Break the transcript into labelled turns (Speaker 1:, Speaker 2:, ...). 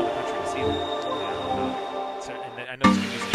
Speaker 1: around the country to see them. And, uh, and I know it's going to be